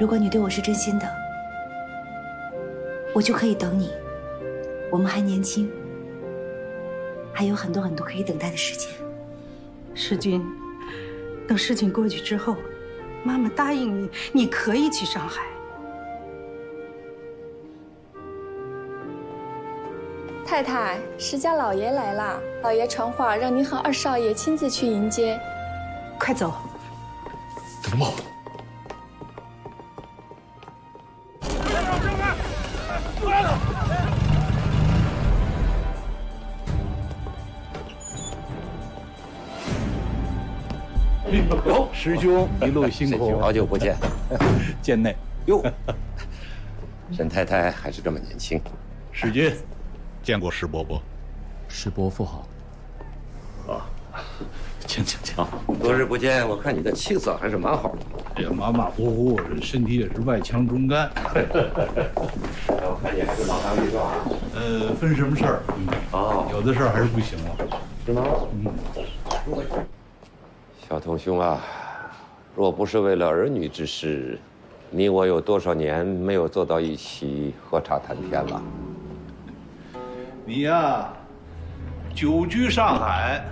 如果你对我是真心的，我就可以等你。我们还年轻，还有很多很多可以等待的时间。世君，等事情过去之后，妈妈答应你，你可以去上海。太太，石家老爷来了，老爷传话让您和二少爷亲自去迎接。快走。等我。师兄一路辛苦，好久不见，见内。哟，沈太太还是这么年轻。世君，见过石伯伯。石伯父好。啊，请请请。多日不见，我看你的气色还是蛮好的。哎呀，马马虎虎，这身体也是外强中干。我看你还是老当益壮。呃，分什么事儿？哦，有的事儿还是不行了。是吗？嗯。小童兄啊，若不是为了儿女之事，你我有多少年没有坐到一起喝茶谈天了？你呀，久居上海，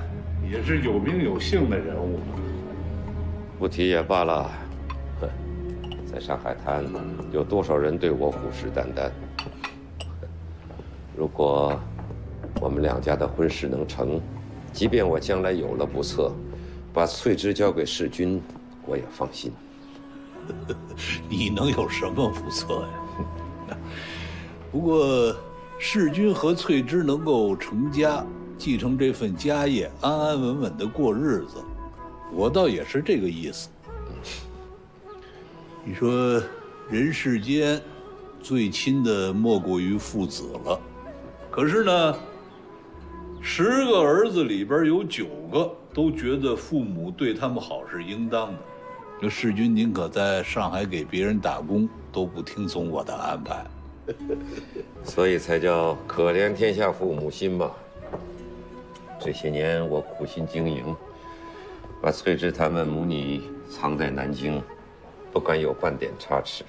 也是有名有姓的人物。不提也罢了。哼，在上海滩，有多少人对我虎视眈眈？如果我们两家的婚事能成，即便我将来有了不测。把翠芝交给世君，我也放心。你能有什么不测呀？不过世君和翠芝能够成家，继承这份家业，安安稳稳的过日子，我倒也是这个意思。你说，人世间最亲的莫过于父子了，可是呢，十个儿子里边有九个。都觉得父母对他们好是应当的，那世君宁可在上海给别人打工，都不听从我的安排，所以才叫可怜天下父母心嘛。这些年我苦心经营，把翠芝他们母女藏在南京，不敢有半点差池，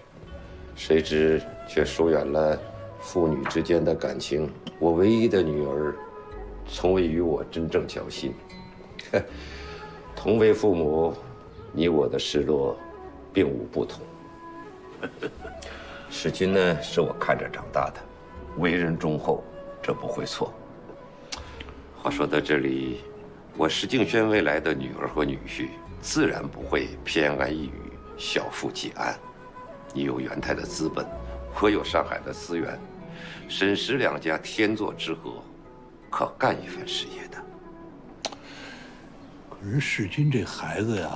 谁知却疏远了父女之间的感情。我唯一的女儿，从未与我真正交心。同为父母，你我的失落，并无不同。史君呢，是我看着长大的，为人忠厚，这不会错。话说到这里，我石敬轩未来的女儿和女婿，自然不会偏安一隅，小富即安。你有元泰的资本，我有上海的资源，沈石两家天作之合，可干一番事业的。可是世军这孩子呀，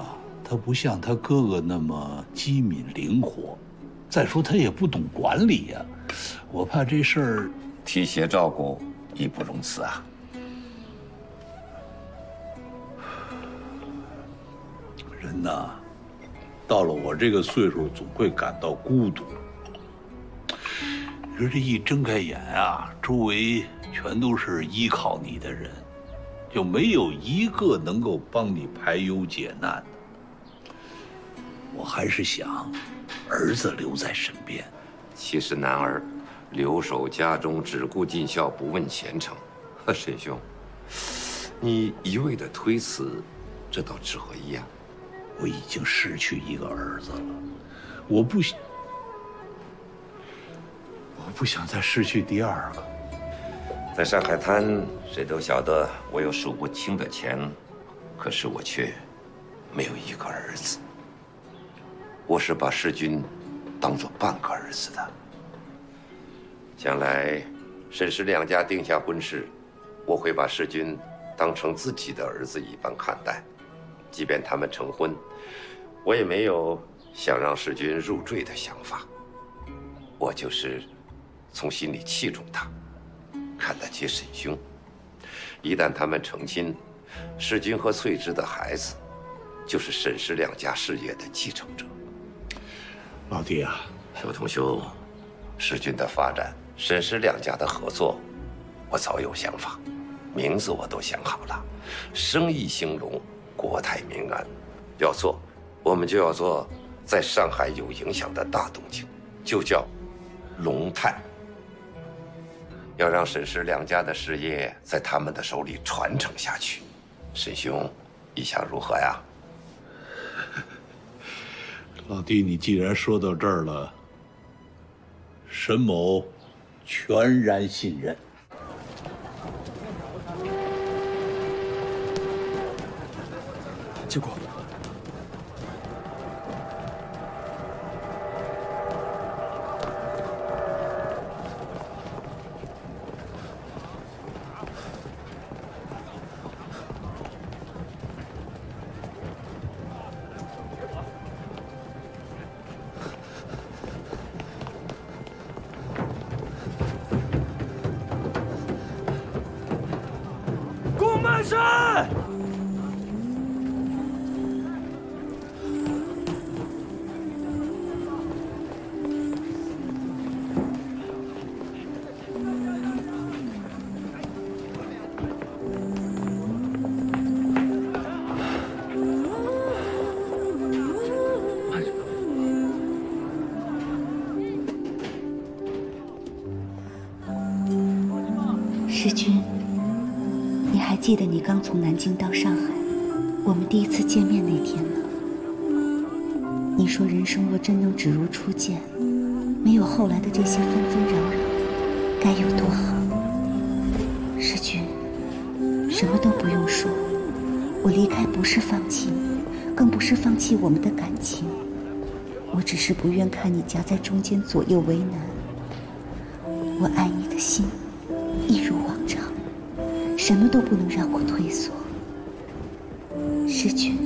他不像他哥哥那么机敏灵活，再说他也不懂管理呀，我怕这事儿提携照顾义不容辞啊。人呐，到了我这个岁数，总会感到孤独。你说这一睁开眼啊，周围全都是依靠你的人。就没有一个能够帮你排忧解难的。我还是想，儿子留在身边。其实男儿留守家中，只顾尽孝，不问前程。沈兄，你一味的推辞，这倒值何意啊？我已经失去一个儿子了，我不想，我不想再失去第二个。在上海滩，谁都晓得我有数不清的钱，可是我却没有一个儿子。我是把世君当做半个儿子的。将来沈氏两家定下婚事，我会把世君当成自己的儿子一般看待。即便他们成婚，我也没有想让世君入赘的想法。我就是从心里器重他。看得起沈兄，一旦他们成亲，世君和翠芝的孩子，就是沈氏两家事业的继承者。老弟啊，小同兄，世君的发展，沈氏两家的合作，我早有想法，名字我都想好了，生意兴隆，国泰民安。要做，我们就要做在上海有影响的大动静，就叫龙泰。要让沈氏两家的事业在他们的手里传承下去，沈兄，意下如何呀？老弟，你既然说到这儿了，沈某全然信任。结果，上海，我们第一次见面那天？你说人生若真能只如初见，没有后来的这些纷纷扰扰，该有多好。世君，什么都不用说，我离开不是放弃你，更不是放弃我们的感情，我只是不愿看你夹在中间左右为难。我爱你的心。一如往常，什么都不能让我退缩。世君，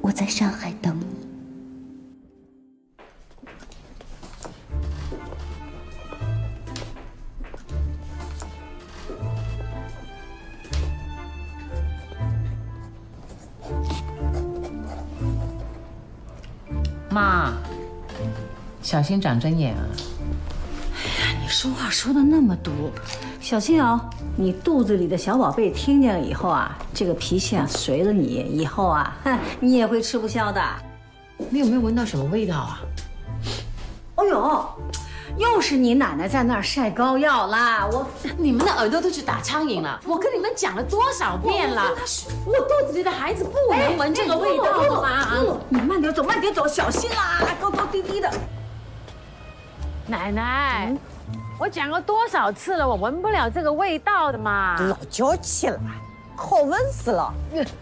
我在上海等你。妈，小心长针眼啊！哎呀你说话说的那么毒，小心哦！你肚子里的小宝贝听见了以后啊，这个脾气啊随了你，以后啊，哼，你也会吃不消的。你有没有闻到什么味道啊？哦呦，又是你奶奶在那儿晒膏药啦！我，你们的耳朵都去打苍蝇了！我跟你们讲了多少遍了，我肚子里的孩子不能闻这个味道的嘛！你慢点走，慢点走，小心啦，高高低低的。奶奶。我讲过多少次了，我闻不了这个味道的嘛！老娇气了，好闻死了！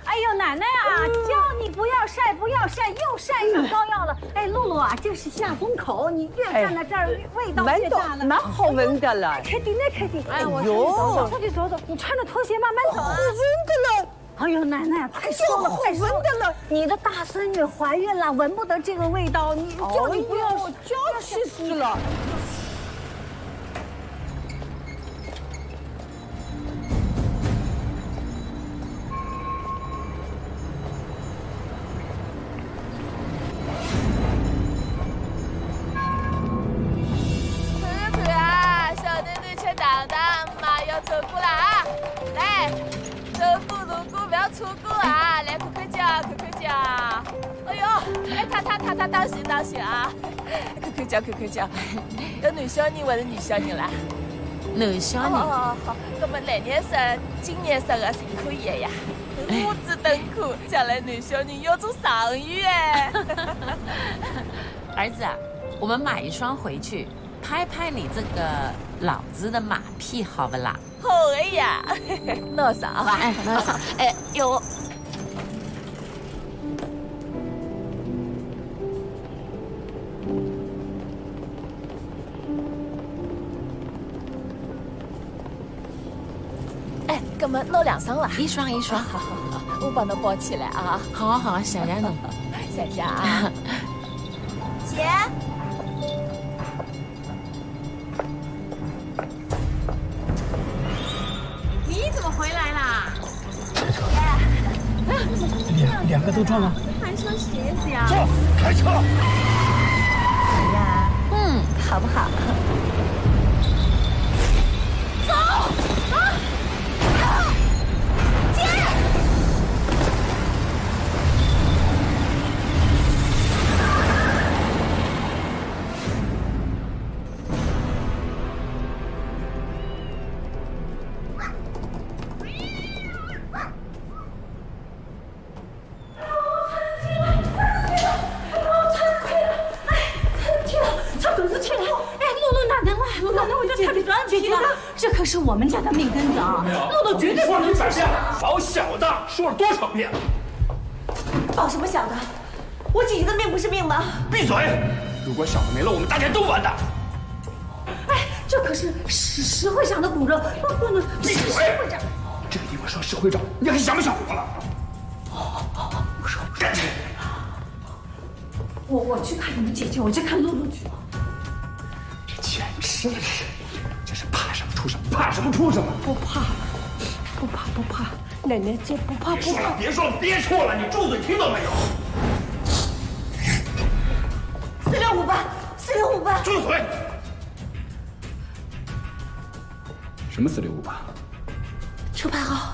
哎呦，奶奶啊，叫你不要晒，不要晒，又晒又膏药了。哎，露露啊，这是下风口，你越站在这儿，味道越大了。蛮好闻的了。快点，那快点！哎，我出去走走，出去走走。你穿着拖鞋慢慢走。好闻的了！哎呦，奶奶，快说了，快闻的了！你的大孙女怀孕了，闻不得这个味道。你叫你不要，娇气死了。小人还是女小人啦？男小人。哦，好。那么蓝颜色、金颜色的是可以的呀。五子登科，将来男小人要做上虞哎。儿子，我们买一双回去。拍拍你这个老子的马屁，好不啦？好哎呀，那啥吧，哎，那啥，哎，有。哎，哥们，弄两双了，一双一双，好好好，我帮侬包起来啊。好啊好 啊，谢谢侬，谢谢啊，姐。你怎么回来啦！两两个都撞了，还一双鞋子呀！走，开车！怎么样？嗯，好不好？果小的没了，我们大家都完蛋。哎，这可是石石会长的骨肉，不不能。闭嘴！这个地方说石会长，你还想不想活了？我说干去！我我去看你们姐姐，我去看露露去。这简直是，这是怕什么出什么，怕什么出什么。不怕，不怕不怕，奶奶就不怕不怕。别说了，别说了，你住嘴听到没有？住嘴！什么四六五八？车牌号。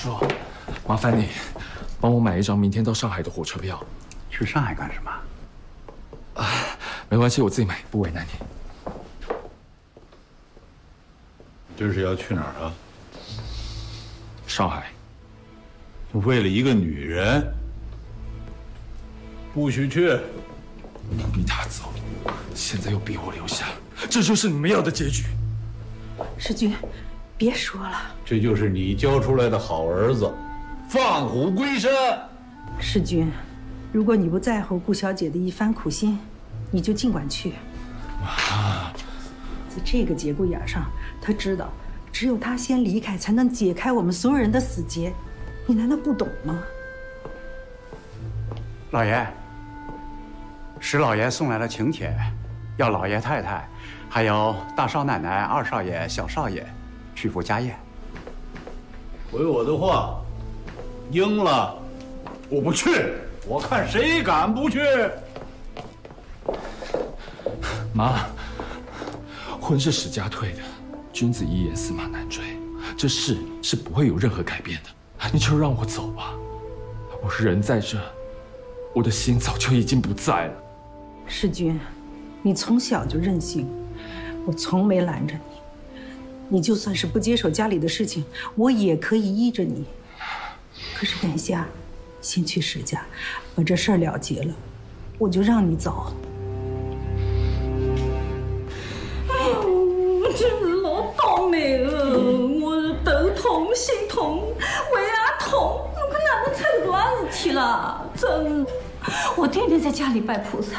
叔，麻烦你帮我买一张明天到上海的火车票。去上海干什么？啊，没关系，我自己买，不为难你。这是要去哪儿啊？上海。为了一个女人，不许去！你逼她走，现在又逼我留下，这就是你们要的结局。世君，别说了。这就是你教出来的好儿子，放虎归山。世君，如果你不在乎顾小姐的一番苦心，你就尽管去。妈，在这个节骨眼上，他知道，只有他先离开，才能解开我们所有人的死结。你难道不懂吗？老爷，石老爷送来了请帖，要老爷太太，还有大少奶奶、二少爷、小少爷去赴家宴。回我的话，应了，我不去。我看谁敢不去！妈，婚是史家退的，君子一言，驷马难追，这事是不会有任何改变的。你就让我走吧，我人在这，我的心早就已经不在了。世君，你从小就任性，我从没拦着你。你就算是不接手家里的事情，我也可以依着你。可是眼下，先去石家，把这事儿了结了，我就让你走。哎呦，我真是老倒霉了！我头痛心痛，胃也痛，我可哪能成多少事体了？真，我天天在家里拜菩萨，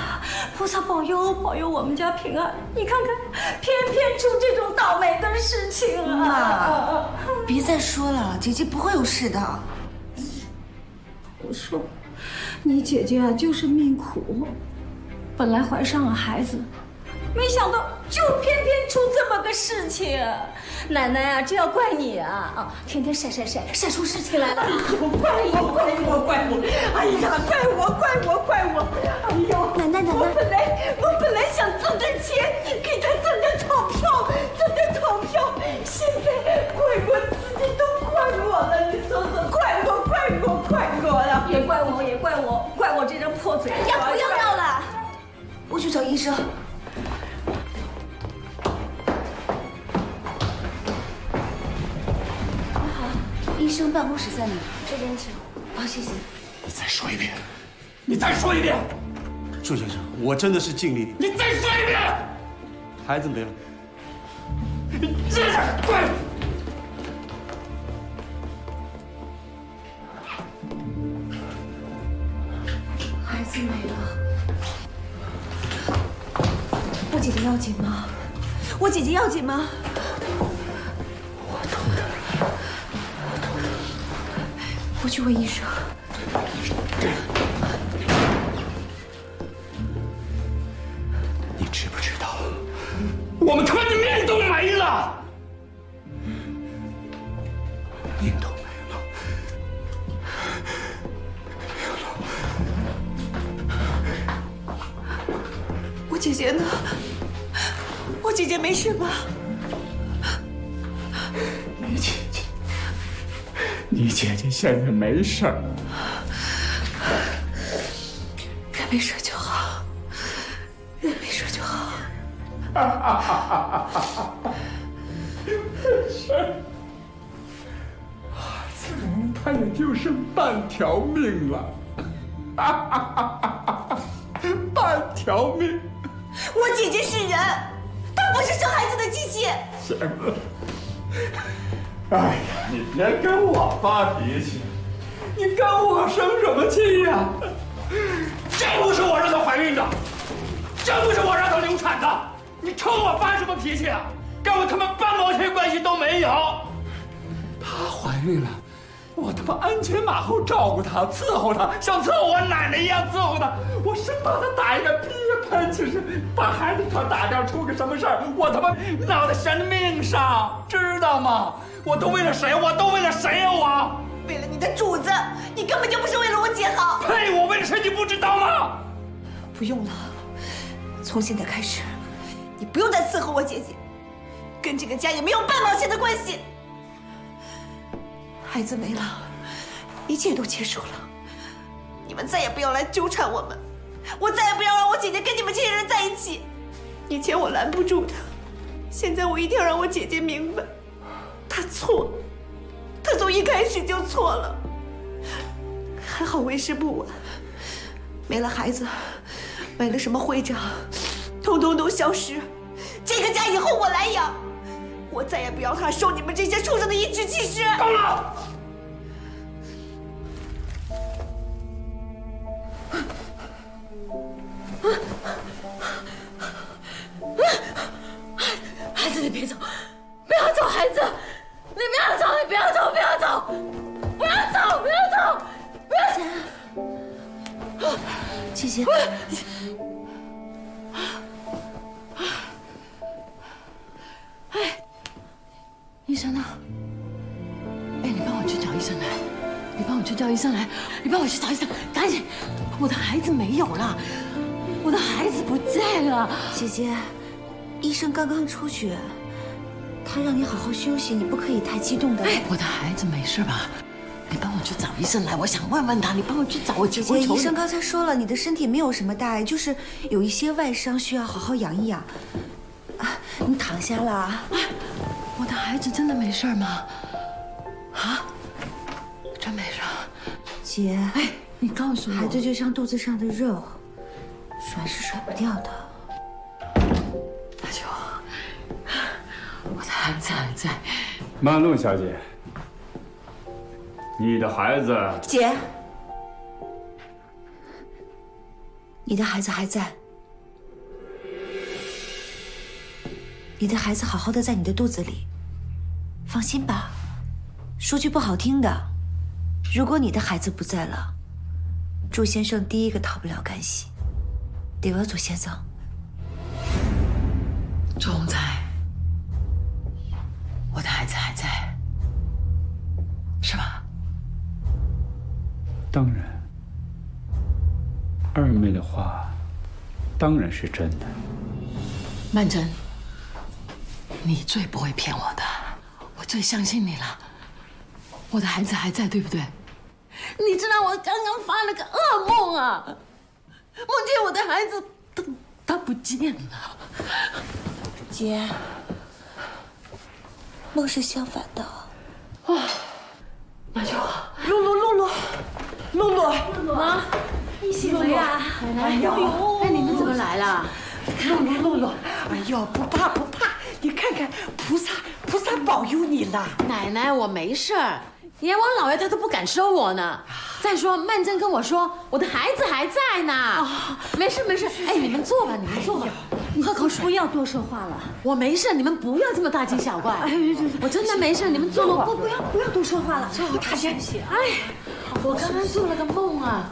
菩萨保佑保佑我们家平安。你看看，偏偏出这种倒霉的事情啊！妈，别再说了，姐姐不会有事的。我说，你姐姐啊，就是命苦，本来怀上了孩子。没想到就偏偏出这么个事情，奶奶啊，这要怪你啊！啊，天天晒晒晒，晒出事情来了。怪我，怪我，怪我！哎呀，怪我，怪我，怪我！哎呦，奶奶，奶奶，我本来我本来想挣点钱，给他挣点钞票，挣点钞票，现在怪我自己都怪我了。你说说，怪我，怪我，怪我呀！也怪我，也怪我，怪我这张破嘴！呀，不要闹了，我去找医生。医生办公室在哪？这边请。好，谢谢。你再说一遍，你再说一遍，祝先生，我真的是尽力。你再说一遍，孩子没了。这是快！孩子没了。我姐姐要紧吗？我姐姐要紧吗？我去问医生。你知不知道，我们他妈的命都没了，命都没了，我姐姐呢？我姐姐没事吧？你姐姐，现在没事儿，人没事就好，人没事就好。没事儿，孩子他也就剩半条命了，半条命。我姐姐是人，她不是生孩子的机器。行了，哎呀，你别跟我发脾气，你跟我生什么气呀？这不是我让她怀孕的，这不是我让她流产的，你冲我发什么脾气啊？跟我他妈半毛钱关系都没有。她怀孕了，我他妈鞍前马后照顾她，伺候她，像伺候我奶奶一样伺候她。我生怕她打一个屁喷气是把孩子团打掉，出个什么事儿，我他妈脑袋悬在命上，知道吗？我都为了谁？我都为了谁呀？我为了你的主子，你根本就不是为了我姐好。呸！我为了谁你不知道吗？不用了，从现在开始，你不用再伺候我姐姐，跟这个家也没有半毛钱的关系。孩子没了，一切都结束了，你们再也不要来纠缠我们，我再也不要让我姐姐跟你们这些人在一起。以前我拦不住她，现在我一定要让我姐姐明白，他错他，从一开始就错了。还好为时不晚，没了孩子，没了什么会长，通通都消失。这个家以后我来养，我再也不要他受你们这些畜生的一指气使。够了！哎，医生呢？哎，你帮我去找医生来，你帮我去叫医生来，你帮我去找医生，赶紧！我的孩子没有了，我的孩子不在了。姐姐，医生刚刚出去，他让你好好休息，你不可以太激动的。哎，我的孩子没事吧？你帮我去找医生来，我想问问他，你帮我去找我姐姐，我医生刚才说了，你的身体没有什么大碍，就是有一些外伤需要好好养一养。啊，你躺下了啊。我的孩子真的没事吗？啊，真没事。姐，哎，你告诉我，孩子就像肚子上的肉，甩是甩不掉的。大舅，我的孩子还在。曼璐小姐，你的孩子？姐，你的孩子还在，你的孩子好好的在你的肚子里，放心吧。说句不好听的，如果你的孩子不在了，祝先生第一个逃不了干系，得要左先生？周洪才，我的孩子还在，当然，二妹的话当然是真的。曼桢，你最不会骗我的，我最相信你了。我的孩子还在，对不对？你知道我刚刚发了个噩梦啊，梦见我的孩子他他不见了。姐，梦是相反的。啊，那就好。露露，露露，露露，妈，你醒了呀？奶奶哎呦，哎，你们怎么来了？露露，露露，哎呦，不怕不怕，你看看菩萨，菩萨保佑你了。奶奶，我没事儿，阎王老爷他都不敢收我呢。再说曼桢跟我说，我的孩子还在呢。没事没事，哎，你们坐吧，你们坐吧，喝口水。不要多说话了。我没事，你们不要这么大惊小怪。哎，对对对，我真的没事，你们坐吧。不不要不要多说话了，坐大休息。哎，我刚刚做了个梦啊，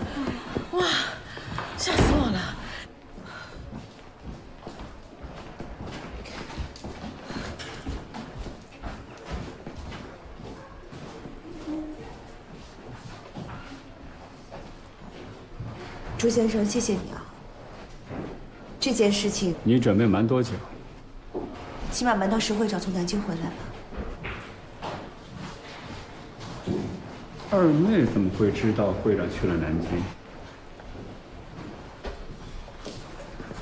哇，吓死我了。朱先生，谢谢你啊。这件事情你准备瞒多久？起码瞒到石会长从南京回来吧。二妹怎么会知道会长去了南京？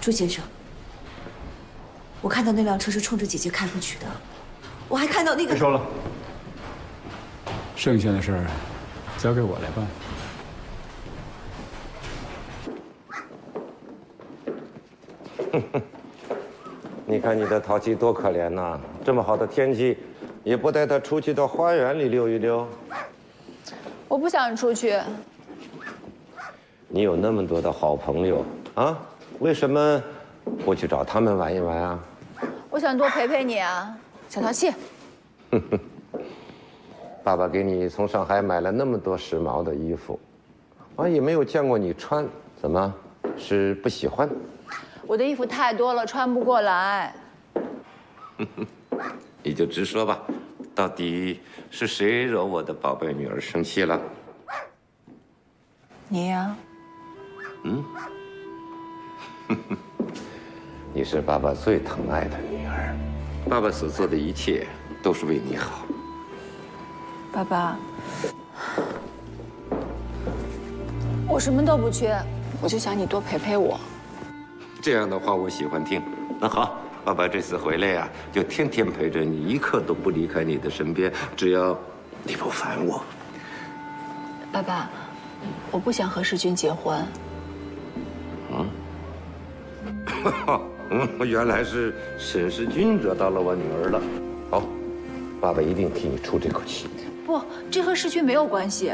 朱先生，我看到那辆车是冲着姐姐开过去的，我还看到那个……别说了，剩下的事儿交给我来办。你看你的淘气多可怜呐！这么好的天气，也不带他出去到花园里溜一溜。我不想出去。你有那么多的好朋友啊，为什么不去找他们玩一玩啊？我想多陪陪你啊，小淘气。爸爸给你从上海买了那么多时髦的衣服，啊，也没有见过你穿，怎么是不喜欢？我的衣服太多了，穿不过来。你就直说吧，到底是谁惹我的宝贝女儿生气了？你呀？嗯，你是爸爸最疼爱的女儿，爸爸所做的一切都是为你好。爸爸，我什么都不缺，我就想你多陪陪我。这样的话我喜欢听。那好，爸爸这次回来呀，就天天陪着你，一刻都不离开你的身边，只要你不烦我。爸爸，我不想和世军结婚。嗯，嗯，原来是沈世军惹到了我女儿了。好，爸爸一定替你出这口气。不，这和世军没有关系。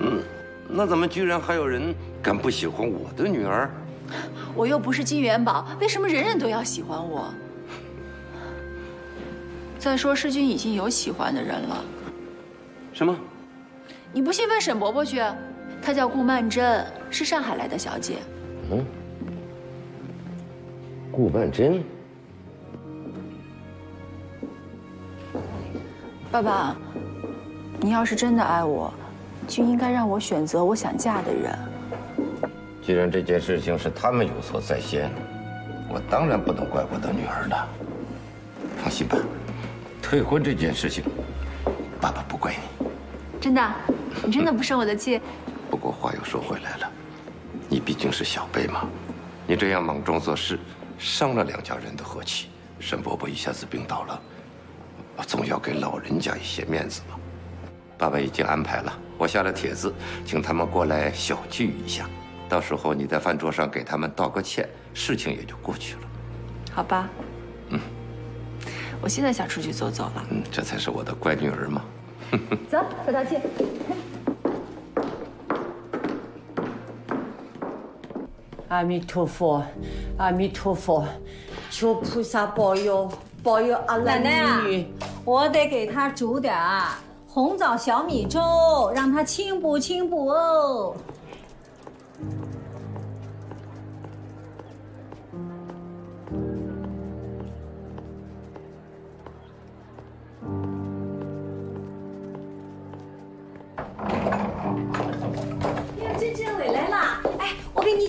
嗯，那怎么居然还有人敢不喜欢我的女儿？我又不是金元宝，为什么人人都要喜欢我？再说世君已经有喜欢的人了。什么？你不信问沈伯伯去，她叫顾曼桢，是上海来的小姐。嗯，顾曼桢。爸爸，你要是真的爱我，就应该让我选择我想嫁的人。既然这件事情是他们有错在先，我当然不能怪我的女儿了。放心吧，退婚这件事情，爸爸不怪你。真的，你真的不生我的气？不过话又说回来了，你毕竟是小辈嘛，你这样莽撞做事，伤了两家人的和气。沈伯伯一下子病倒了，我总要给老人家一些面子嘛。爸爸已经安排了，我下了帖子，请他们过来小聚一下。到时候你在饭桌上给他们道个歉，事情也就过去了。好吧。嗯。我现在想出去走走了。嗯，这才是我的乖女儿嘛。走，小淘气。阿弥陀佛，阿弥陀佛，求菩萨保佑，保佑阿兰奶奶啊。我得给他煮点儿红枣小米粥，让他清补清补哦。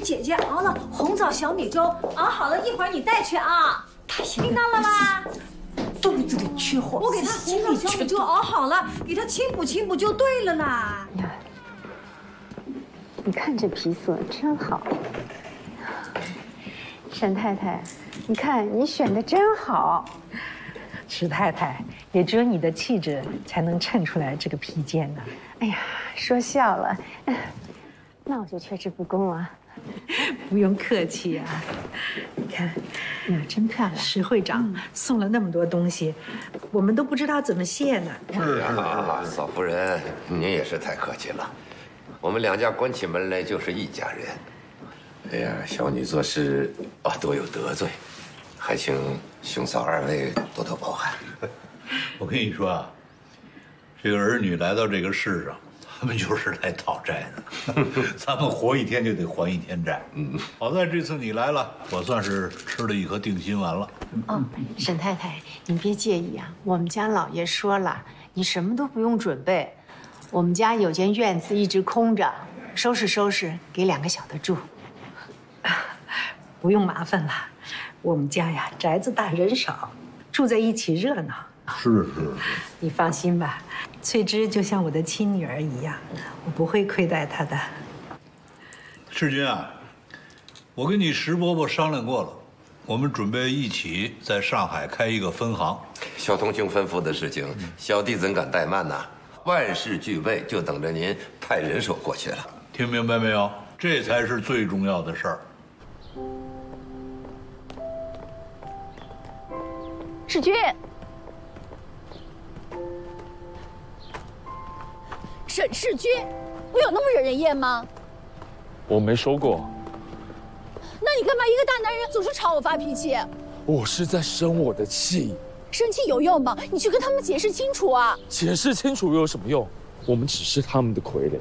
姐姐熬了红枣小米粥，熬好了，一会儿你带去啊。听到了吗？肚子里缺火，我给他红枣小米粥熬好了，给他清补清补就对了啦。呀，你看这皮色真好，沈太太，你看你选的真好。史太太，也只有你的气质才能衬出来这个披肩呢。哎呀，说笑了，那我就却之不恭了。不用客气呀、你看，呀，真漂亮。石会长送了那么多东西，我们都不知道怎么谢呢。是啊，嫂夫人，您也是太客气了。我们两家关起门来就是一家人。哎呀，小女做事啊多有得罪，还请兄嫂二位多多包涵。我跟你说啊，这个儿女来到这个世上，他们就是来讨债的。咱们活一天就得还一天债。嗯，好在这次你来了，我算是吃了一颗定心丸了。哦，沈太太，您别介意啊，我们家老爷说了，你什么都不用准备，我们家有间院子一直空着，收拾收拾，给两个小的住。不用麻烦了，我们家呀宅子大人少，住在一起热闹。是是是，你放心吧，翠芝就像我的亲女儿一样，我不会亏待她的。世君啊，我跟你石伯伯商量过了，我们准备一起在上海开一个分行。小童兄吩咐的事情，小弟怎敢怠慢呢？万事俱备，就等着您派人手过去了。听明白没有？这才是最重要的事儿。世军，沈世军，我有那么惹人厌吗？我没说过，那你干嘛一个大男人总是朝我发脾气？我是在生我的气。生气有用吗？你去跟他们解释清楚啊！解释清楚又有什么用？我们只是他们的傀儡。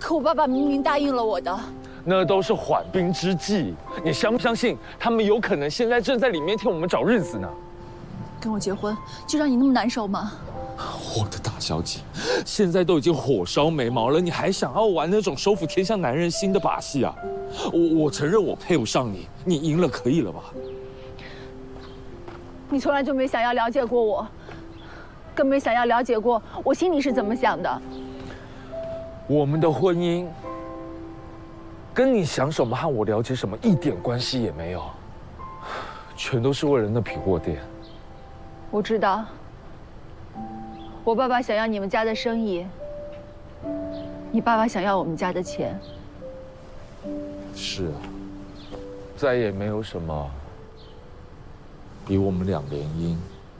可我爸爸明明答应了我的。那都是缓兵之计。你相不相信？他们有可能现在正在里面替我们找日子呢。跟我结婚就让你那么难受吗？我的大小姐，现在都已经火烧眉毛了，你还想要玩那种收服天下男人心的把戏啊？我我承认我配不上你，你赢了可以了吧？你从来就没想要了解过我，更没想要了解过我心里是怎么想的。我们的婚姻跟你想什么和我了解什么一点关系也没有，全都是为了那批货店。我知道，我爸爸想要你们家的生意，你爸爸想要我们家的钱。是啊，再也没有什么比我们两联姻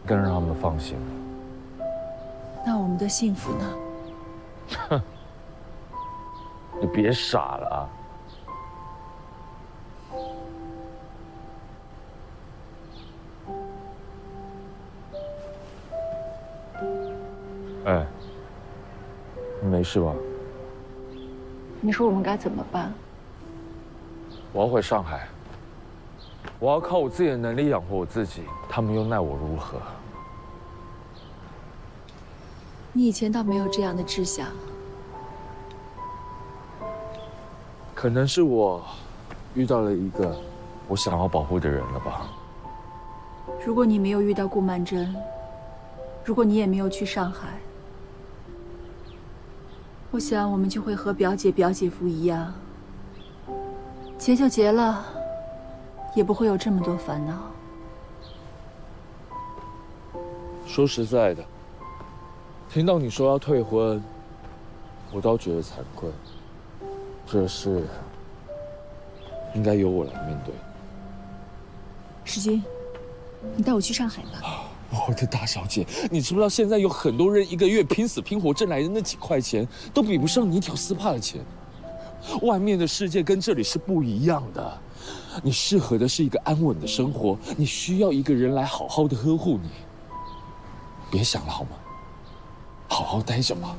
更让他们放心了。那我们的幸福呢？哼，你别傻了啊！哎，你没事吧？你说我们该怎么办？我要回上海，我要靠我自己的能力养活我自己，他们又奈我如何？你以前倒没有这样的志向。可能是我遇到了一个我想要保护的人了吧。如果你没有遇到顾曼桢，如果你也没有去上海，我想我们就会和表姐、表姐夫一样，结就结了，也不会有这么多烦恼。说实在的，听到你说要退婚，我倒觉得惭愧。这事应该由我来面对。世君，你带我去上海吧。我的大小姐，你知不知道现在有很多人一个月拼死拼活挣来的那几块钱，都比不上你一条丝帕的钱。外面的世界跟这里是不一样的，你适合的是一个安稳的生活，你需要一个人来好好的呵护你。别想了好吗？好好待着吧。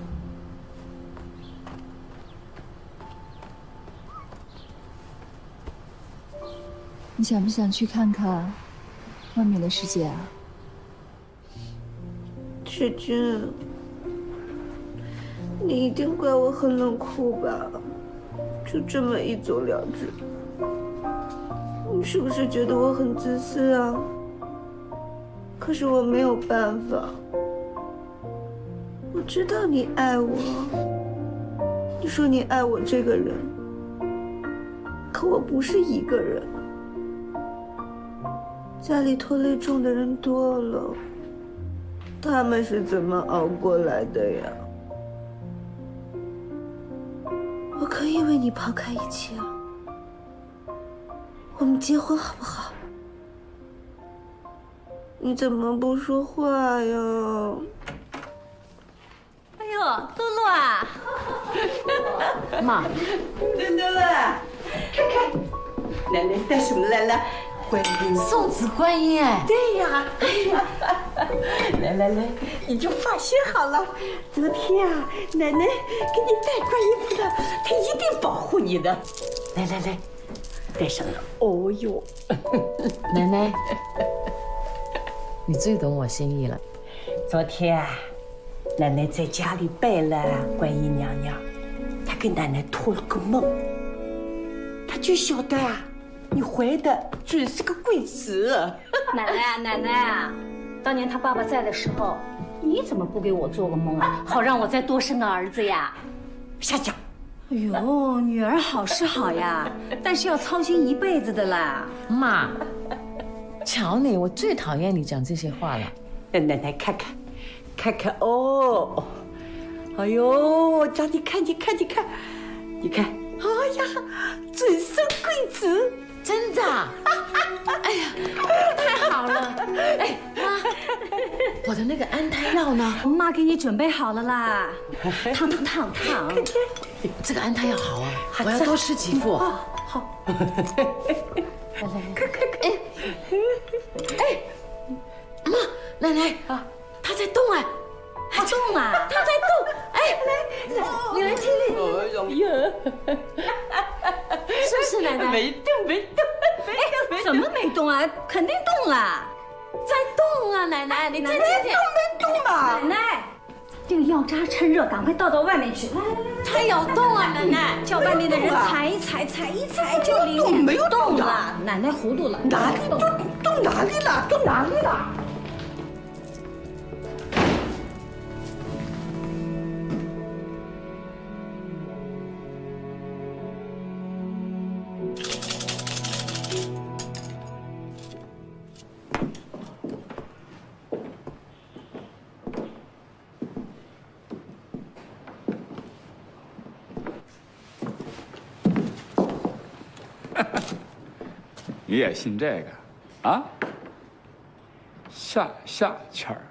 你想不想去看看外面的世界啊？雪君，你一定怪我很冷酷吧？就这么一走了之，你是不是觉得我很自私啊？可是我没有办法，我知道你爱我，你说你爱我这个人，可我不是一个人，家里拖累重的人多了。他们是怎么熬过来的呀？我可以为你抛开一切，我们结婚好不好？你怎么不说话呀？哎呦，露露啊！妈，露露啊，看看，奶奶带什么来了？观音，送子观音哎。对呀，来来来，你就放心好了。昨天啊，奶奶给你带观音菩萨，她一定保护你的。来来来，带上了。哦呦，奶奶，你最懂我心意了。昨天啊，奶奶在家里拜了观音娘娘，她给奶奶托了个梦，她就晓得啊。你怀的准是个贵子，奶奶啊，奶奶啊，当年他爸爸在的时候，你怎么不给我做个梦啊？好让我再多生个儿子呀？瞎讲！哎呦，女儿好是好呀，但是要操心一辈子的啦。妈，瞧你，我最讨厌你讲这些话了。让奶奶看看，看看哦。哎呦，让你看，你看，你看，你看，哎呀，准生贵子，真的。哎呀，太好了！哎，妈，我的那个安胎药呢？我妈给你准备好了啦，烫烫烫烫。这个安胎药好啊，我要多吃几副。好。来来，看看看。哎，哎，妈，奶奶啊，它在动哎。它动啊！他在动！哎，来，你来听听。呀，是不是奶奶？没动，没动，没动，没怎么没动啊？肯定动了，在动啊！奶奶，你再听听。没动嘛！奶奶，这个药渣趁热赶快倒到外面去。来来来，它要动啊！奶奶，叫外面的人踩一踩，踩一踩，这里动没有动了。奶奶糊涂了，哪里动？动哪里了？动哪里了？你也信这个啊？下下签儿。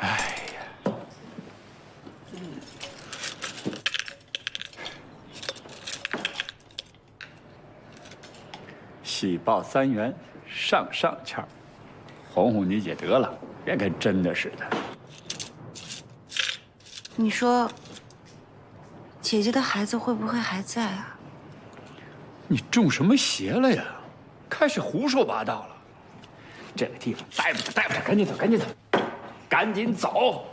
哎呀，喜报三元，上上签儿，哄哄你姐得了，别跟真的似的。你说，姐姐的孩子会不会还在啊？你中什么邪了呀？开始胡说八道了。这个地方待不得，待不得，赶紧走，赶紧走，赶紧走。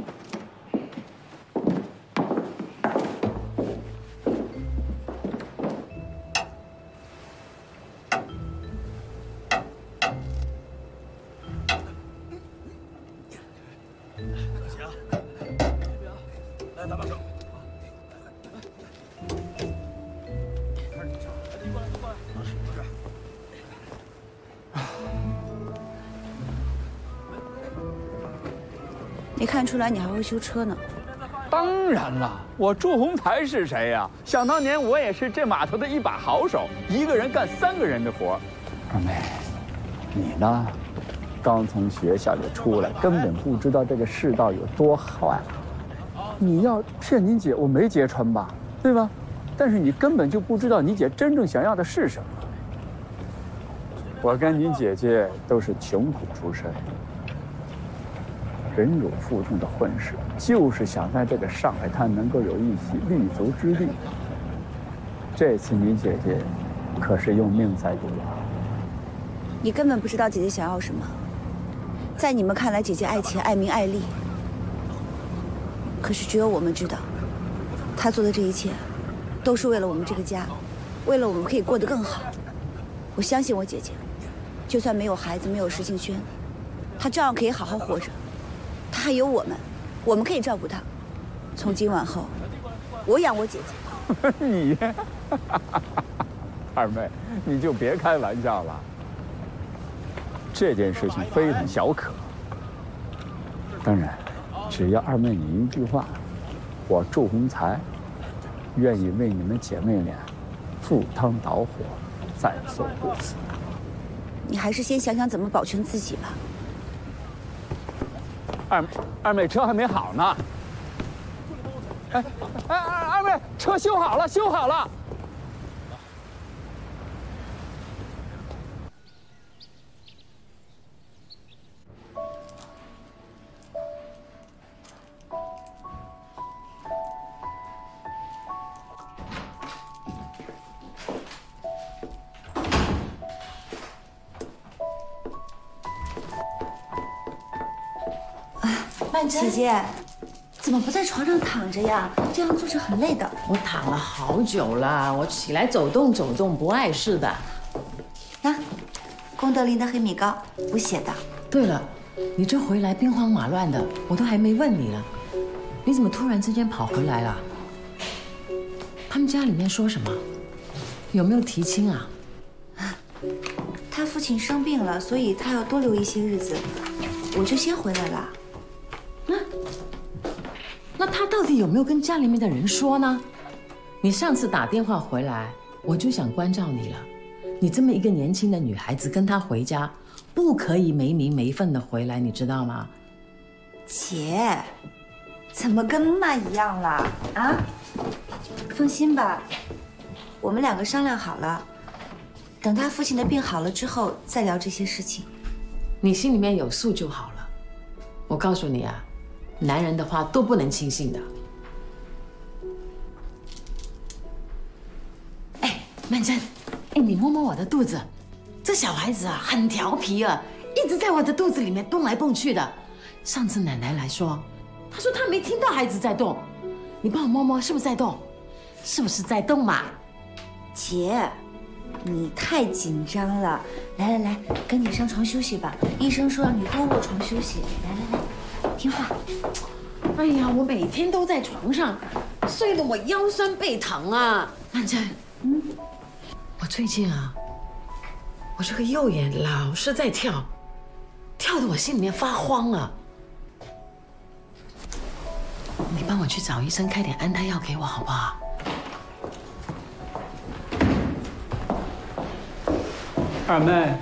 看出来你还会修车呢。当然了，我祝鸿才是谁呀？想当年我也是这码头的一把好手，一个人干三个人的活。二妹，你呢？刚从学校里出来，根本不知道这个世道有多坏。你要骗你姐，我没揭穿吧？对吧？但是你根本就不知道你姐真正想要的是什么。我跟你姐姐都是穷苦出身。忍辱负重的混世，就是想在这个上海滩能够有一席立足之地。这次你姐姐可是用命在赌啊！你根本不知道姐姐想要什么，在你们看来，姐姐爱钱、爱名、爱利。可是只有我们知道，她做的这一切，都是为了我们这个家，为了我们可以过得更好。我相信我姐姐，就算没有孩子，没有石敬轩，她照样可以好好活着。他还有我们，我们可以照顾他。从今往后，我养我姐姐。你，二妹，你就别开玩笑了。这件事情非同小可。当然，只要二妹你一句话，我祝鸿才愿意为你们姐妹俩赴汤蹈火，在所不辞。你还是先想想怎么保全自己吧。二二妹车还没好呢。哎哎二二妹车修好了，修好了。姐姐，怎么不在床上躺着呀？这样坐着很累的。我躺了好久了，我起来走动走动，不碍事的。那，功德林的黑米糕，补血的。对了，你这回来兵荒马乱的，我都还没问你呢，你怎么突然之间跑回来了？他们家里面说什么？有没有提亲啊？他父亲生病了，所以他要多留一些日子，我就先回来了。那他到底有没有跟家里面的人说呢？你上次打电话回来，我就想关照你了。你这么一个年轻的女孩子，跟他回家，不可以没名没分的回来，你知道吗？姐，怎么跟妈一样了啊？放心吧，我们两个商量好了，等他父亲的病好了之后再聊这些事情。你心里面有数就好了。我告诉你啊，男人的话都不能轻信的。哎，曼桢，哎，你摸摸我的肚子，这小孩子啊很调皮啊，一直在我的肚子里面动来动去的。上次奶奶来说，她说她没听到孩子在动，你帮我摸摸，是不是在动？是不是在动嘛？姐，你太紧张了。来来来，赶紧上床休息吧。医生说让你多卧床休息。来来来，听话。哎呀，我每天都在床上，睡得我腰酸背疼啊。曼桢，嗯，我最近啊，我这个右眼老是在跳，跳得我心里面发慌啊。你帮我去找医生开点安胎药给我好不好？二妹，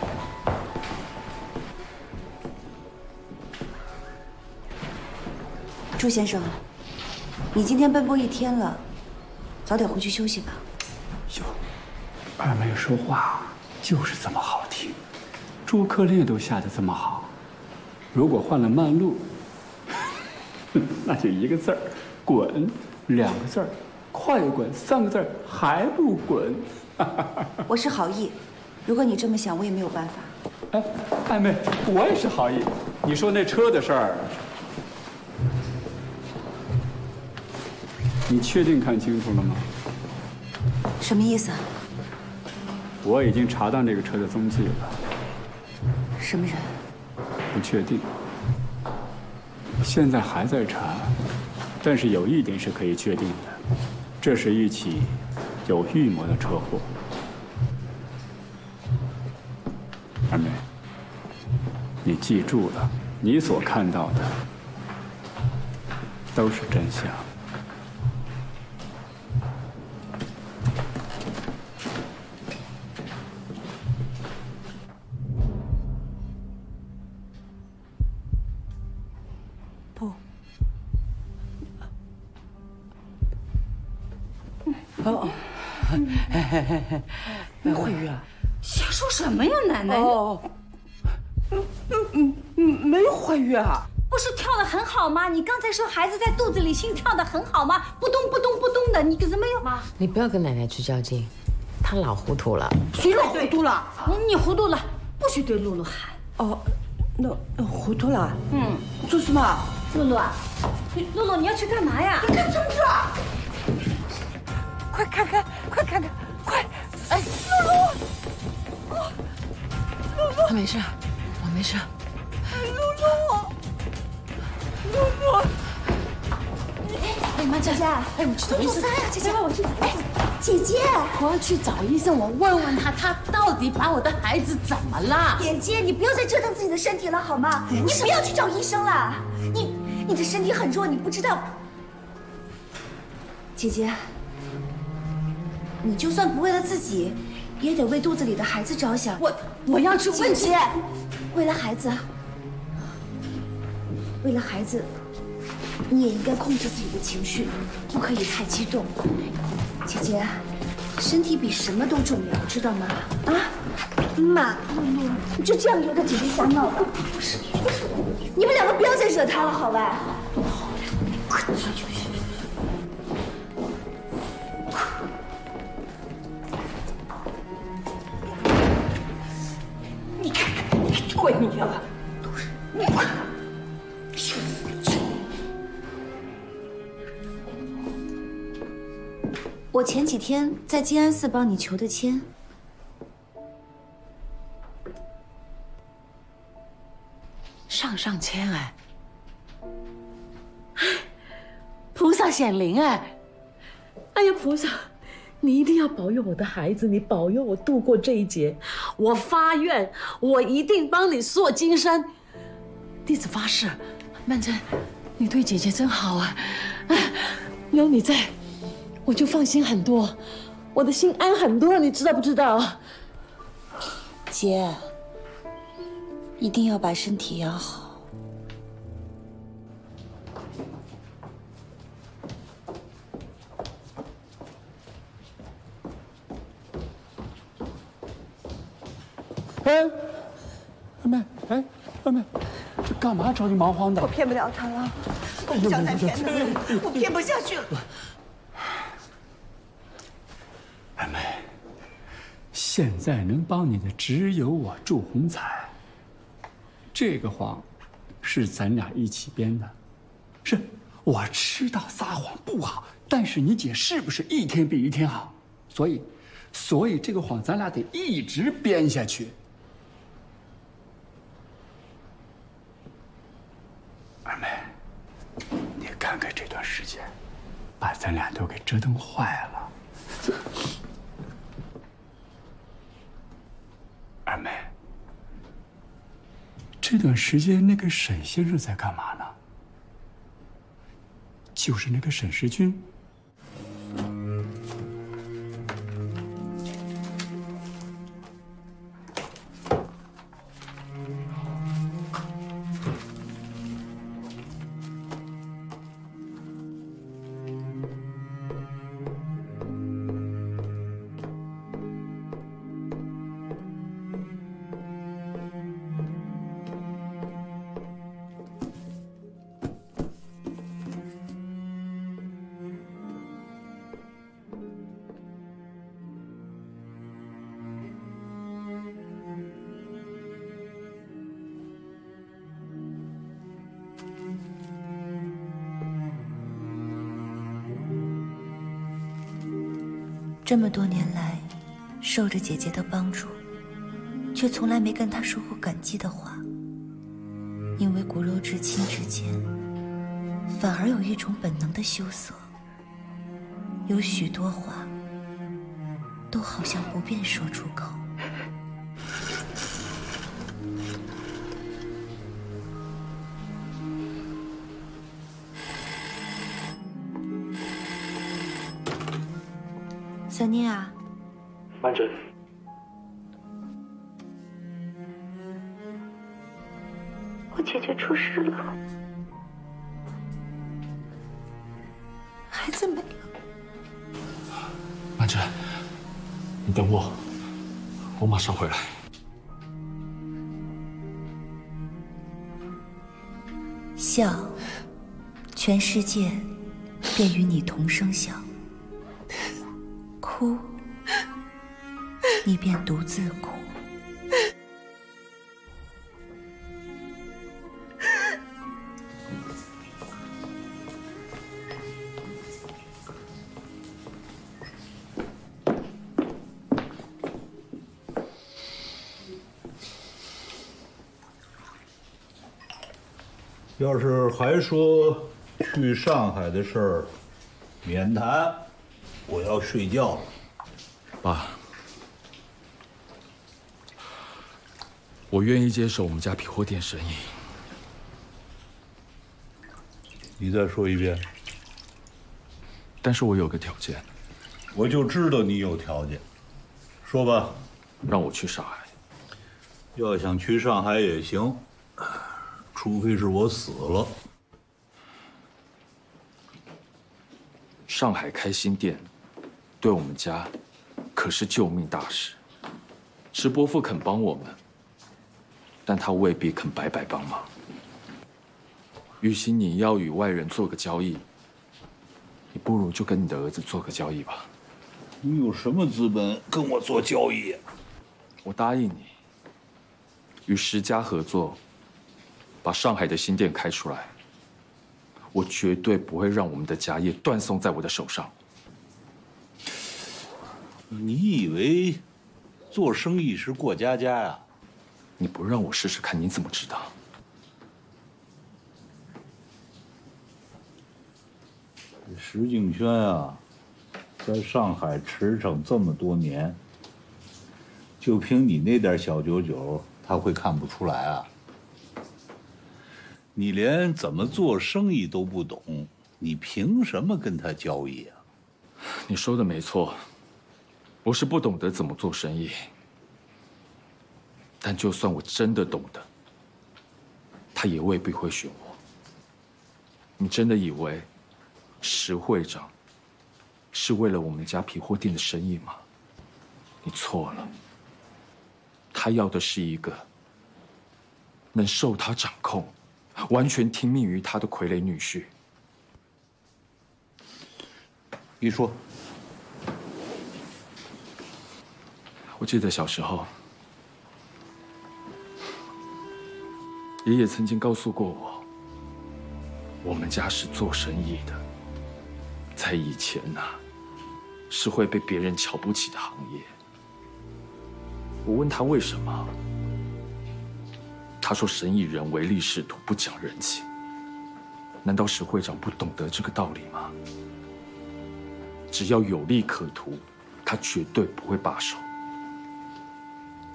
朱先生，你今天奔波一天了，早点回去休息吧。哟，二妹说话就是这么好听，诸葛亮都下得这么好，如果换了曼璐，那就一个字儿滚，两个字儿快滚，三个字儿还不滚。我是好意，如果你这么想，我也没有办法。哎，二妹，我也是好意。你说那车的事儿，你确定看清楚了吗？什么意思啊？我已经查到那个车的踪迹了。什么人？不确定，现在还在查，但是有一点是可以确定的，这是一起有预谋的车祸。二妹，你记住了，你所看到的都是真相。有怀孕啊。不是跳的很好吗？你刚才说孩子在肚子里，心跳的很好吗？不动不动不动的，你可是没有吗？你不要跟奶奶去较劲，她老糊涂了。谁老糊涂了？你糊涂了，不许对露露喊。哦，那那糊涂了。嗯，做什么？露露啊，露露，你要去干嘛呀？你干什么去啊？快看看，快看看，快！哎，露露，露露，她没事，我没事。露露，露露，哎，妈姐姐，哎，我去找医生。姐姐，我去找。哎，姐姐，我要去找医生，我问问他，他到底把我的孩子怎么了？姐姐，你不要再折腾自己的身体了，好吗？你不要去找医生了，你你的身体很弱，你不知道。姐姐，你就算不为了自己，也得为肚子里的孩子着想。我我要去问姐姐，为了孩子，为了孩子，你也应该控制自己的情绪，不可以太激动。姐姐，身体比什么都重要，知道吗？啊，妈，你就这样惹得姐姐瞎闹了？不是，不是，你们两个不要再惹她了，好吧？快去去去！你看，闺女啊，我前几天在静安寺帮你求的签，上上签哎，菩萨显灵哎！哎呀，菩萨，你一定要保佑我的孩子，你保佑我度过这一劫。我发愿，我一定帮你塑金山。弟子发誓，曼桢，你对姐姐真好啊！有你在，我就放心很多，我的心安很多，你知道不知道？姐，一定要把身体养好。哎，二妹，哎，二妹，这干嘛着急忙慌的？我骗不了他了，我不想再骗他了，我骗不下去了。二妹，现在能帮你的只有我祝红彩。这个谎，是咱俩一起编的。是，我知道撒谎不好，但是你姐是不是一天比一天好？所以，所以这个谎咱俩得一直编下去。二妹，你看看这段时间，把咱俩都给折腾坏了。二妹，这段时间那个沈先生在干嘛呢？就是那个沈时军。这么多年来，受着姐姐的帮助，却从来没跟她说过感激的话。因为骨肉至亲之间，反而有一种本能的羞涩，有许多话，都好像不便说出口。我姐姐出事了，孩子没了。曼桢，你等我，我马上回来。笑，全世界便与你同声笑；哭，你便独自哭。要是还说去上海的事儿，免谈。我要睡觉了。爸，我愿意接手我们家皮货店生意。你再说一遍。但是我有个条件。我就知道你有条件。说吧。让我去上海。要想去上海也行，除非是我死了。上海开新店，对我们家可是救命大事。石伯父肯帮我们，但他未必肯白白帮忙。与其你要与外人做个交易，你不如就跟你的儿子做个交易吧。你有什么资本跟我做交易？我答应你，与石家合作，把上海的新店开出来，我绝对不会让我们的家业断送在我的手上。你以为做生意是过家家呀？你不让我试试看，你怎么知道？石敬轩啊，在上海驰骋这么多年，就凭你那点小九九，他会看不出来啊？你连怎么做生意都不懂，你凭什么跟他交易啊？你说的没错，我是不懂得怎么做生意。但就算我真的懂得，他也未必会选我。你真的以为石会长是为了我们家皮货店的生意吗？你错了。他要的是一个能受他掌控、完全听命于他的傀儡女婿。你说，我记得小时候，爷爷曾经告诉过我，我们家是做生意的，在以前呐，是会被别人瞧不起的行业。我问他为什么，他说生意人唯利是图，不讲人情。难道石会长不懂得这个道理吗？只要有利可图，他绝对不会罢手。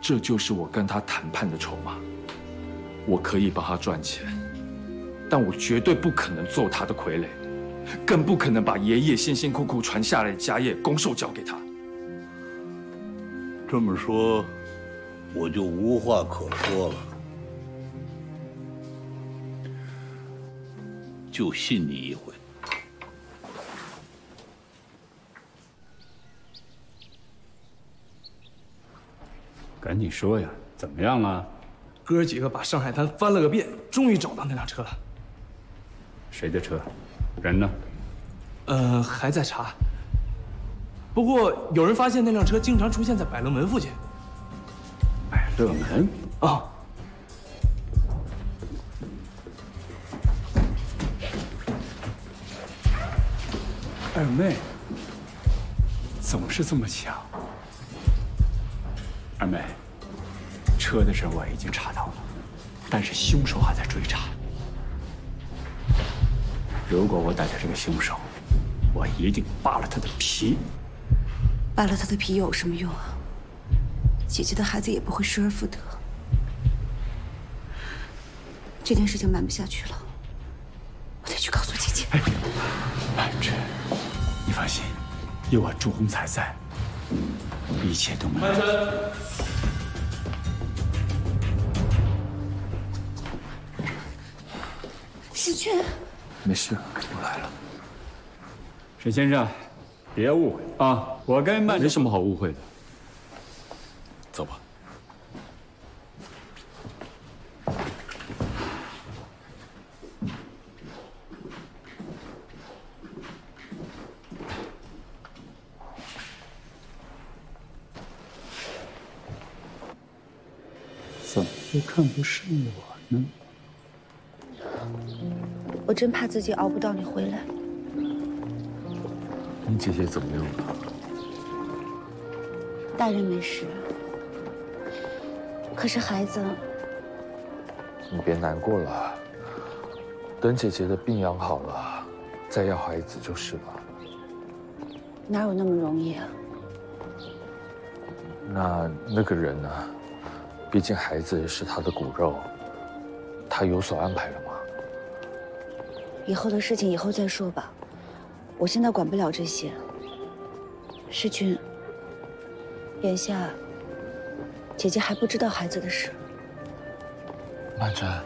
这就是我跟他谈判的筹码。我可以帮他赚钱，但我绝对不可能做他的傀儡，更不可能把爷爷辛辛苦苦传下来的家业拱手交给他。这么说，我就无话可说了，就信你一回。赶紧说呀，怎么样了？哥几个把上海滩翻了个遍，终于找到那辆车了。谁的车？人呢？呃，还在查。不过有人发现那辆车经常出现在百乐门附近。百乐门？啊。二妹，总是这么巧。二妹，车的事我已经查到了，但是凶手还在追查。如果我逮到这个凶手，我一定扒了他的皮。扒了他的皮有什么用啊？姐姐的孩子也不会失而复得。这件事情瞒不下去了，我得去告诉姐姐。曼桢，你放心，有我祝鸿才在，一切都没。曼桢，世俊，没事，我来了。沈先生，别误会啊，我跟曼没什么好误会的。走吧。看不上我呢？我真怕自己熬不到你回来。你姐姐怎么样了？大人没事，可是孩子，你别难过了，等姐姐的病养好了，再要孩子就是了。哪有那么容易啊？那那个人呢？毕竟孩子是他的骨肉，他有所安排了吗？以后的事情以后再说吧，我现在管不了这些。世君，眼下姐姐还不知道孩子的事。曼桢，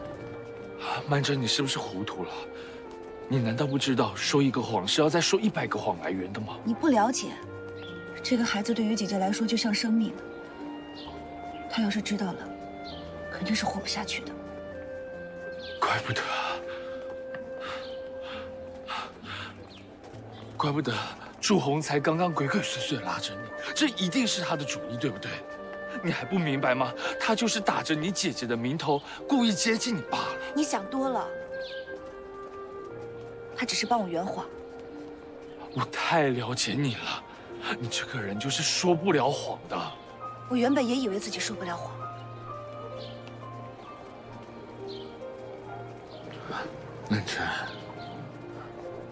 曼桢，你是不是糊涂了？你难道不知道说一个谎是要再说一百个谎来圆的吗？你不了解，这个孩子对于姐姐来说就像生命，她要是知道了，肯定是活不下去的。怪不得，怪不得祝红才刚刚鬼鬼祟祟拉着你，这一定是他的主意，对不对？你还不明白吗？他就是打着你姐姐的名头，故意接近你罢了。你想多了，他只是帮我圆谎。我太了解你了，你这个人就是说不了谎的。我原本也以为自己说不了谎。南辰，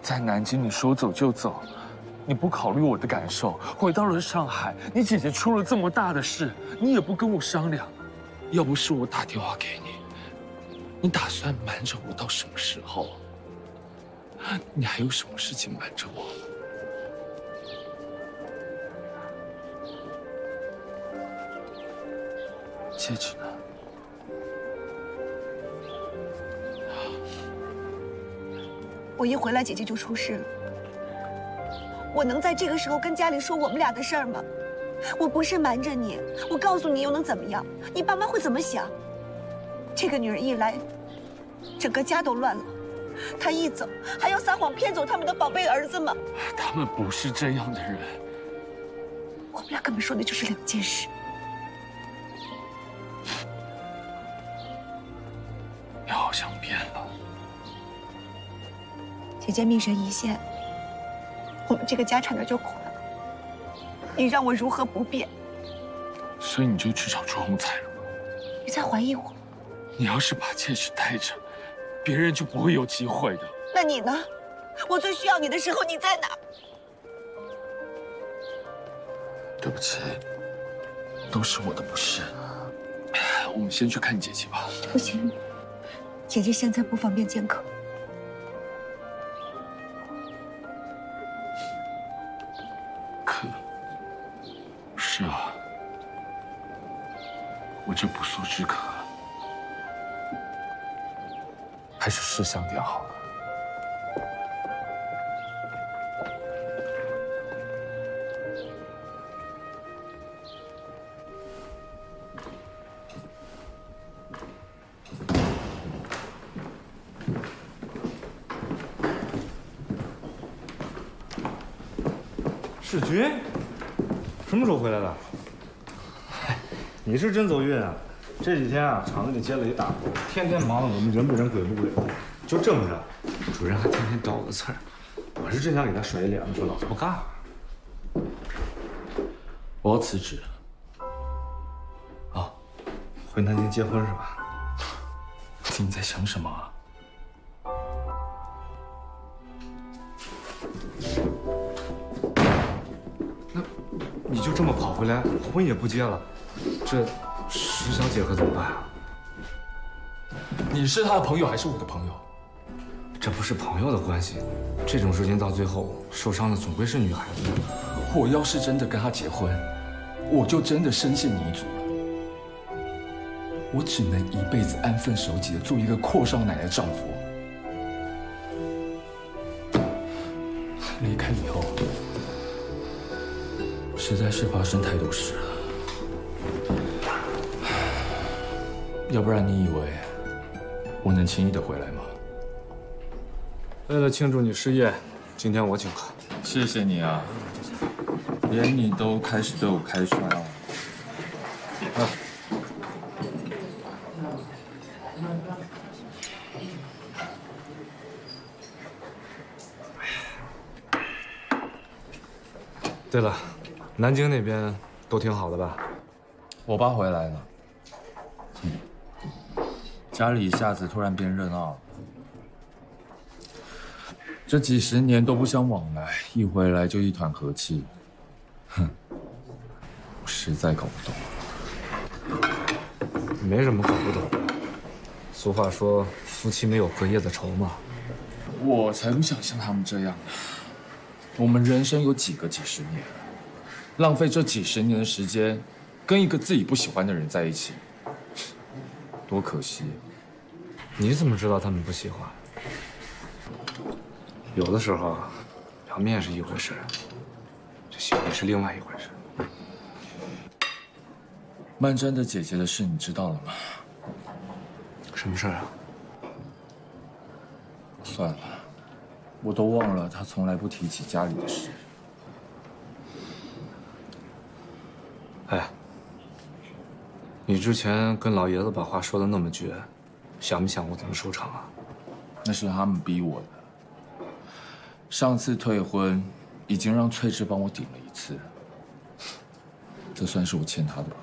在南京你说走就走，你不考虑我的感受。回到了上海，你姐姐出了这么大的事，你也不跟我商量。要不是我打电话给你，你打算瞒着我到什么时候？你还有什么事情瞒着我？戒指呢？我一回来，姐姐就出事了。我能在这个时候跟家里说我们俩的事儿吗？我不是瞒着你，我告诉你又能怎么样？你爸妈会怎么想？这个女人一来，整个家都乱了。她一走，还要撒谎骗走他们的宝贝儿子吗？他们不是这样的人。我们俩根本说的就是两件事。姐姐命悬一线，我们这个家差点就垮了。你让我如何不变？所以你就去找朱红彩了吗？你在怀疑我？你要是把戒指戴着，别人就不会有机会的。那你呢？我最需要你的时候，你在哪？对不起，都是我的不是。我们先去看你姐姐吧。不行，姐姐现在不方便见客。还是识相点好了。世军，什么时候回来的？你是真走运啊！这几天啊，厂子里接了一大活，天天忙得我们人不人鬼不鬼的。就这么着，主任还天天找我的刺儿。我是真想给他甩一脸子，说老子不干了。我要辞职。哦，回南京结婚是吧？你在想什么啊？那你就这么跑回来，婚也不结了，这石小姐可怎么办啊？你是她的朋友还是我的朋友？这不是朋友的关系，这种事情到最后受伤的总归是女孩子。我要是真的跟她结婚，我就真的深陷泥足了。我只能一辈子安分守己的做一个阔少奶奶的丈夫。离开以后，实在是发生太多事了。要不然你以为我能轻易的回来吗？为了庆祝你失业，今天我请客。谢谢你啊，连你都开始对我开涮了。啊，对了，南京那边都挺好的吧？我爸回来了，嗯，家里一下子突然变热闹了。这几十年都不相往来，一回来就一团和气，哼，我实在搞不懂。没什么搞不懂的。俗话说，夫妻没有隔夜的仇嘛。我才不想像他们这样呢。我们人生有几个几十年，浪费这几十年的时间，跟一个自己不喜欢的人在一起，多可惜。你怎么知道他们不喜欢？有的时候，表面是一回事，这心里是另外一回事。曼桢的姐姐的事你知道了吗？什么事啊？算了，我都忘了，她从来不提起家里的事。哎，你之前跟老爷子把话说的那么绝，想没想过怎么收场啊？那是他们逼我的。上次退婚，已经让翠芝帮我顶了一次，这算是我欠她的吧。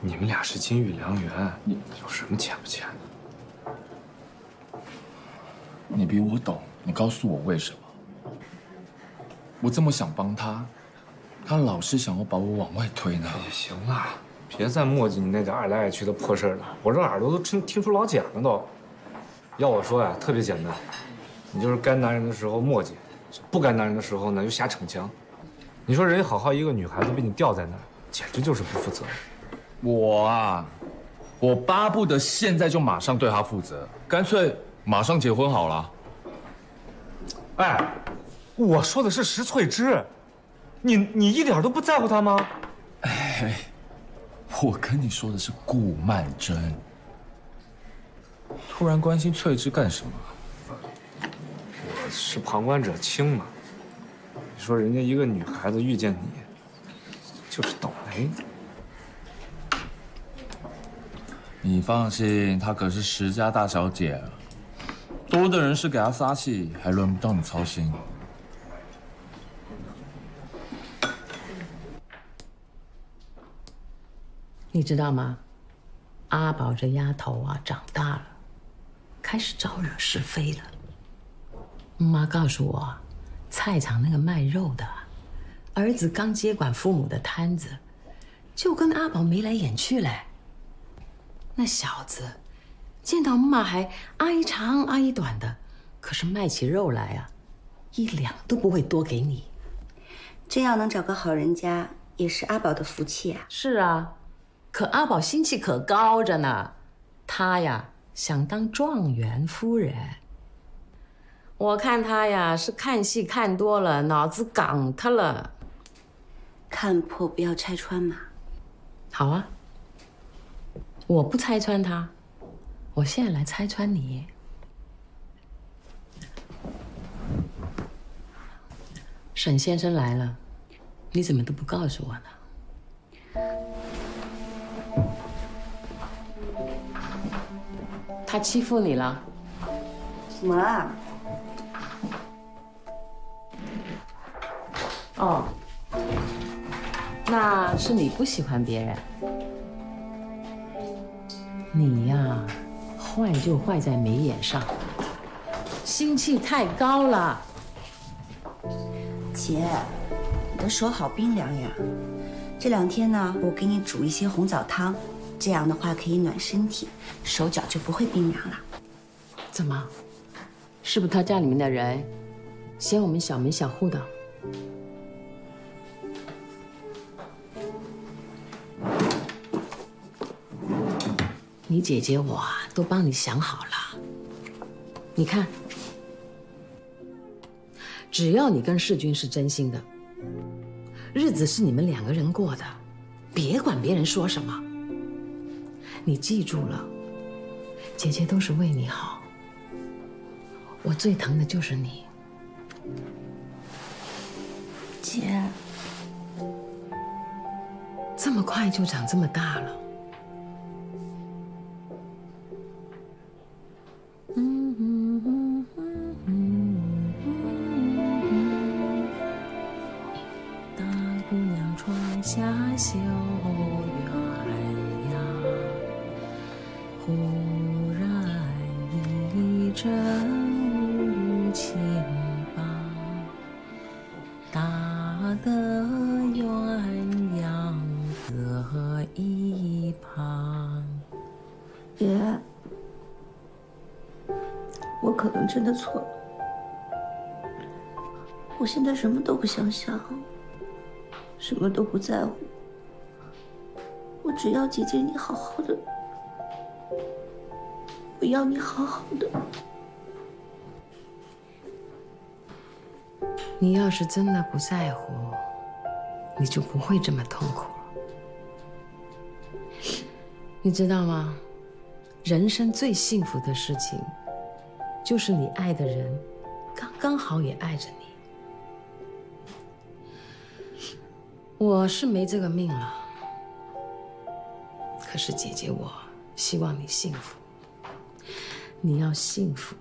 你们俩是金玉良缘，你有什么欠不欠的？你比我懂，你告诉我为什么？我这么想帮他，他老是想要把我往外推呢。行了，别再磨叽你那点爱来爱去的破事儿了。我这耳朵都听听出老茧了都。要我说呀，特别简单，你就是该男人的时候磨叽，不该男人的时候呢又瞎逞强。你说人家好好一个女孩子被你吊在那儿，简直就是不负责任。我啊，我巴不得现在就马上对她负责，干脆马上结婚好了。哎，我说的是石翠芝，你你一点都不在乎她吗？哎，我跟你说的是顾曼桢。突然关心翠芝干什么？我是旁观者清嘛。你说人家一个女孩子遇见你，就是倒霉。你放心，她可是石家大小姐，多的人是给她撒气，还轮不到你操心。你知道吗？阿宝这丫头啊，长大了，开始招惹是非了。妈告诉我，菜场那个卖肉的，儿子刚接管父母的摊子，就跟阿宝眉来眼去嘞。那小子见到妈还阿姨长阿姨短的，可是卖起肉来啊，一两都不会多给你。真要能找个好人家，也是阿宝的福气啊。是啊，可阿宝心气可高着呢，他呀想当状元夫人。我看他呀是看戏看多了，脑子杠他了。看破不要拆穿嘛。好啊，我不拆穿他，我现在来拆穿你。沈先生来了，你怎么都不告诉我呢？他欺负你了？什么啊？哦，那是你不喜欢别人。你呀，坏就坏在眉眼上，心气太高了。姐，你的手好冰凉呀。这两天呢，我给你煮一些红枣汤，这样的话可以暖身体，手脚就不会冰凉了。怎么？是不是他家里面的人嫌我们小门小户的？你姐姐我都帮你想好了。你看，只要你跟世军是真心的，日子是你们两个人过的，别管别人说什么。你记住了，姐姐都是为你好。我最疼的就是你，姐。这么快就长这么大了。现在什么都不想想，什么都不在乎，我只要姐姐你好好的，我要你好好的。你要是真的不在乎，你就不会这么痛苦了。你知道吗？人生最幸福的事情，就是你爱的人刚刚好也爱着你。我是没这个命了，可是姐姐我希望你幸福。你要幸福，